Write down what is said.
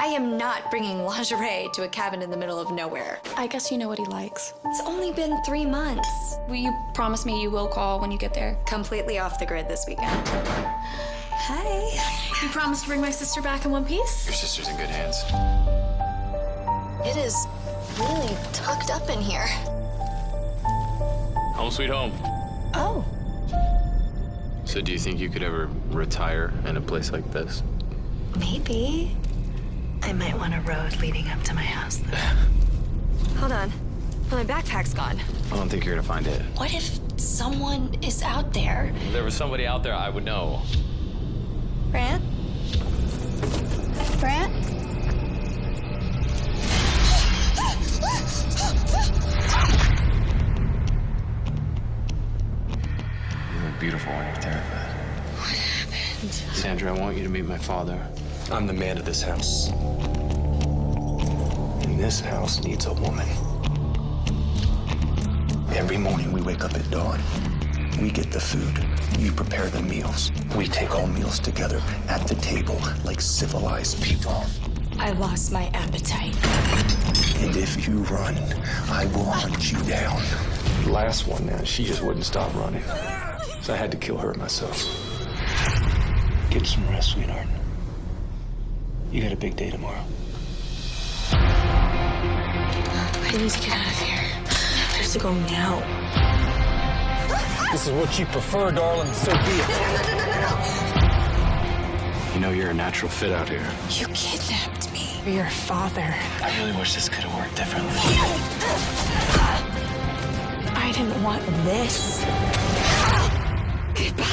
I am not bringing lingerie to a cabin in the middle of nowhere. I guess you know what he likes. It's only been three months. Will you promise me you will call when you get there? Completely off the grid this weekend. Hi. You promise to bring my sister back in one piece? Your sister's in good hands. It is really tucked up in here. Home sweet home. Oh. So do you think you could ever retire in a place like this? Maybe. I might want a road leading up to my house, though. Hold on. My backpack's gone. I don't think you're gonna find it. What if someone is out there? If there was somebody out there, I would know. Brant? Brant? You look beautiful when you're terrified. What happened? Sandra, I want you to meet my father. I'm the man of this house. And this house needs a woman. Every morning we wake up at dawn. We get the food. We prepare the meals. We take all meals together at the table like civilized people. I lost my appetite. And if you run, I will hunt you down. The last one, man, she just wouldn't stop running. So I had to kill her myself. Get some rest, sweetheart. You got a big day tomorrow. I need to get out of here. I have to go now. This is what you prefer, darling. So be it. You know you're a natural fit out here. You kidnapped me. Your father. I really wish this could have worked differently. I didn't want this. Goodbye, sweetheart.